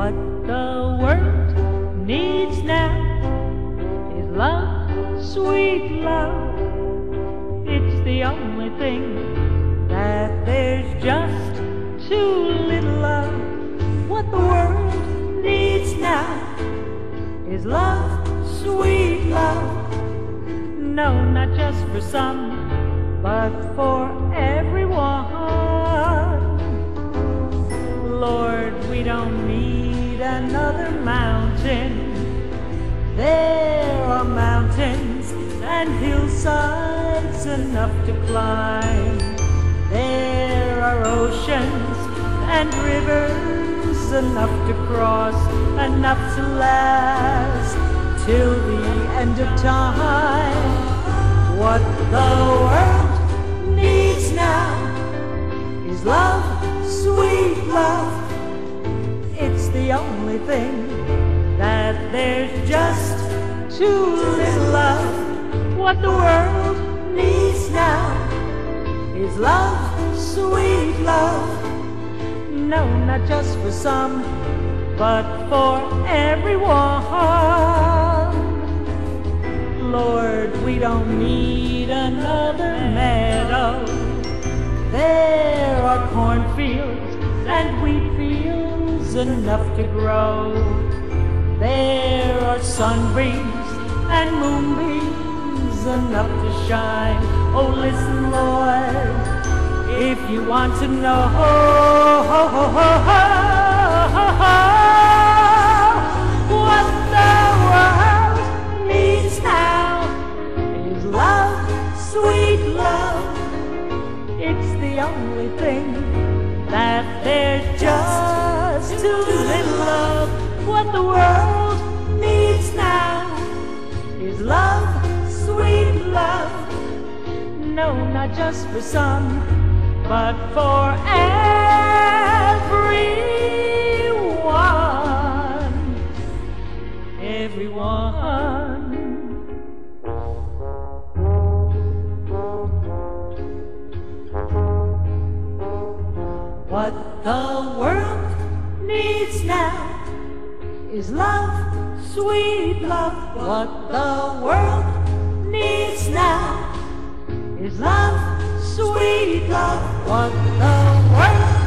What the world needs now is love, sweet love. It's the only thing that there's just too little of. What the world needs now is love, sweet love. No, not just for some, but for everyone. Lord, we don't need another mountain. There are mountains and hillsides enough to climb. There are oceans and rivers enough to cross, enough to last till the end of time. What the world the only thing that there's just too little of. What the world needs now is love, sweet love. No, not just for some, but for everyone. Lord, we don't need another meadow. There are cornfields and wheat fields enough to grow. There are sunbeams and moonbeams enough to shine. Oh, listen, Lord, if you want to know what the world needs now is love, sweet love. It's the only thing that there's just too little of. What the world needs now is love, sweet love. No, not just for some, but for everyone. Everyone. What the world needs now is love, sweet love. What the world needs now is love, sweet love. What the world